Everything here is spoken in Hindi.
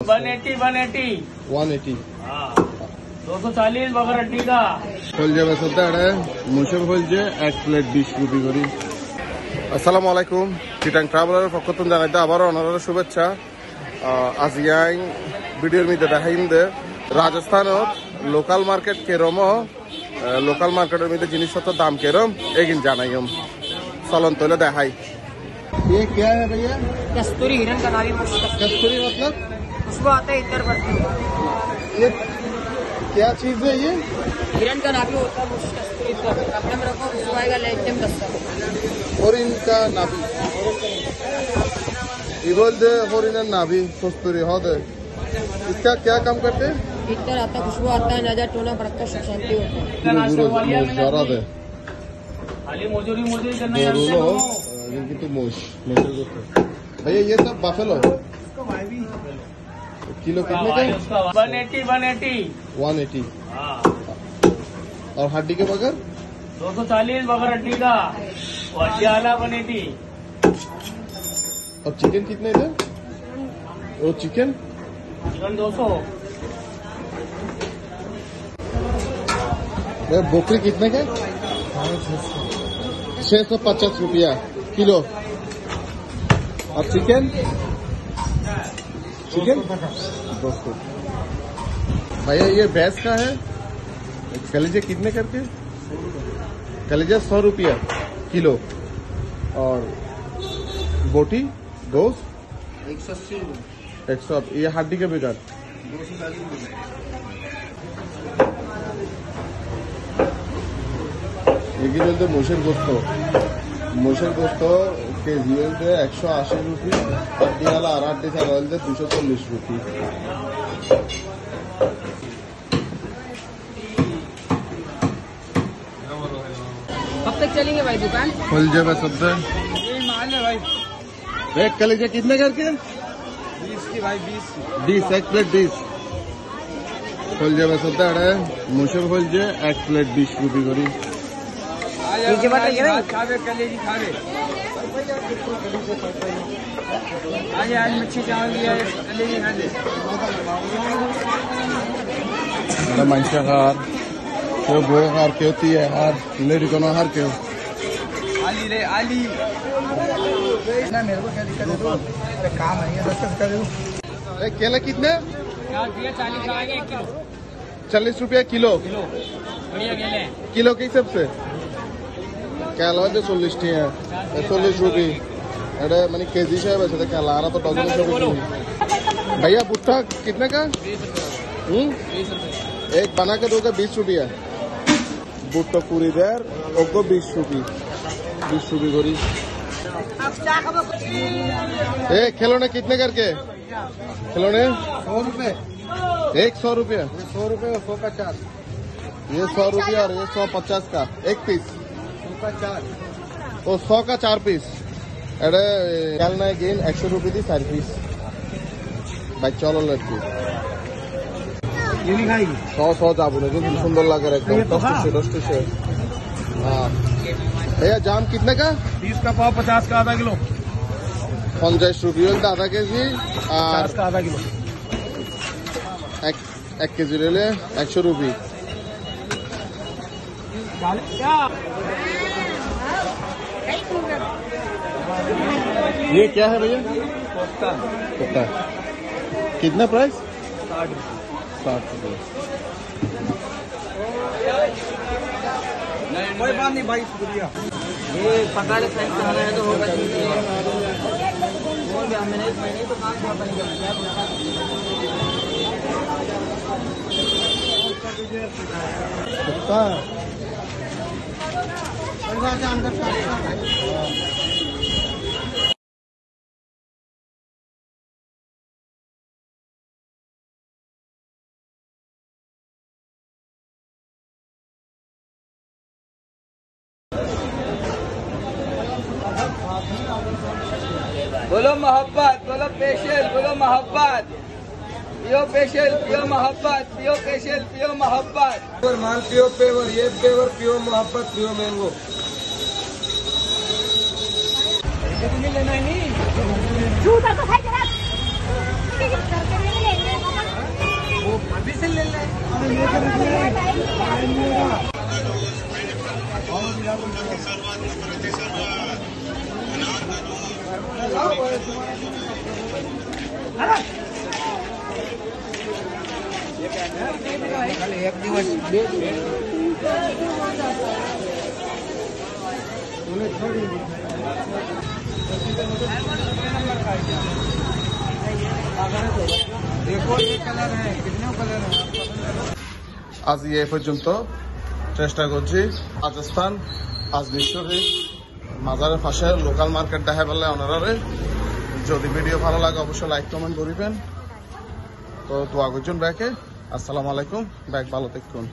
one eighty one eighty one eighty दो सौ चालीस बगर अड्डी का হলজে বেসতে এড়ে মুসে হলজে এক প্লেট বিশ রুপি করি আসসালামু আলাইকুম চিটাং ট্রাভেলারের পক্ষ থেকে জানাইতে আবারও অনারের শুভেচ্ছা আজিয়াই ভিডিওর মধ্যে দেখাইম দে রাজস্থানত লোকাল মার্কেট কেরম লোকাল মার্কেটের মধ্যে জিনিসপত্রের দাম কেরম এগিন জানাইম চলন তৈলে দেখাই ये क्या है भैया कस्तूरी हिरन का नारी कस्तूरी मतलब खुशबू आता है इतर पड़ती ये क्या चीज़ है ये? हिरन का नाभि होता है मुझे कपड़े में रखो खुशबू आएगा में और इनका नाभि इवल हरिन नाभि कस्तूरी हो दे। इसका क्या काम करते हैं? इतर आता है खुशबू आता है नज़र टोना सुख शांति होता है। खाली मजूरी मजूरी करना जानते हो। तो मोश भैया ये सब बफेलो किलो कितने का? One eighty one eighty. One eighty. और हड्डी के बगैर? दो सौ चालीस बगर अड्डी का। आला वन एटी। और चिकन कितने इधर वो चिकन? चिकन दो सौ। बोकरी कितने का? छह सौ पचास रुपया किलो। और चिकन? ठीक है? दो सौ भैया, ये भैंस का है? कलेजे कितने करके? कलेजा सौ रुपया किलो। और बोटी, दोस्त? एक सौ अस्सी एक सौ ये हड्डी का बेकार। ये मोशन गोश्त मोशन गोश्त গোস্ত কেজি বলতে একশো আশি রুপি আটটি আলা আর আটটি ছাড়া বলতে দুশো চল্লিশ রুপি कब तक चलेंगे भाई दुकान खुल जाए सब माल है भाई एक कलेजा कितने करके बीस की भाई बीस ডিশ এক প্লেট ডিশ খুল যাবে সত্যি এটা মুসুর খুলছে এক প্লেট বিশ রুপি করি नीचे मत नहीं। आज आज मच्छी चावल दिया के होती है? हार लेडी को हार के आली रे आली। ना मेरे को क्या दिक्कत है काम है दस कर केला कितने? चालीस का किलो। चालीस रुपया किलो। किलो। बढ़िया केले किलो के हिसाब से কেলা হচ্ছে চল্লিশ টিয়া চল্লিশ রুপি এটা মানে কেজি হিসাবে আছে কেলা আর তো ডজন হিসাবে কিনি। भैया भुट्टा कितने का हम्म एक बना के दोगे बीस रुपया भुट्टा पूरी देर ओको बीस रुपी बीस रुपी करी ए खिलौने कितने करके खिलौने सौ रुपए एक सौ रुपया सौ रुपए और सौ का चार ये सौ रुपया और ये सौ पचास का एक पीस सौ का चार ও ছ কা চার পিস এটা খেয়াল নাই গেইন একশো রুপি দিয়ে চার পিস বাচ্চা হলো আর কি ये नहीं खाएगी ছ ছ যাবো না কিন্তু সুন্দর লাগে একদম ये तो हाँ। टस्टी टस्टी से हाँ भैया जाम कितने का बीस का पाव पचास का आधा किलो পঞ্চাশ রুপি হলে আধা কেজি আর पचास का आधा किलो এক এক কেজি নিলে একশো রুপি क्या ये क्या है भैया? कोफ्ता। कितना कितना प्राइस साठ रुपये। कोई बात नहीं। भाई शुक्रिया ये पका ले फ्रेंड है तो होगा और भी हमें मैंने तो काम किया? बनेगा कितना बोलो मोहब्बत बोलो पेशल बोलो मोहब्बत। पियो पेशल पियो मोहब्बत पियो पेशल पियो मोहब्बत। माल पियो पेवर ये पेवर पियो मोहब्बत पियो मैंगो। जूता तो खाई जरा करके नहीं। ले એક દિવસ আজ এ পর্যন্ত। চেষ্টা করছি। রাজস্থান, আজ নিশ্চয়ই। মাজারের পাশে লোকাল মার্কেট দেখা পেলে ওনারা যদি ভিডিও ভালো লাগে, অবশ্যই লাইক কমেন্ট করিবেন। তো দোয়া করছেন ব্যাকে। আসসালামু আলাইকুম। ব্যাক ভালো থাকুন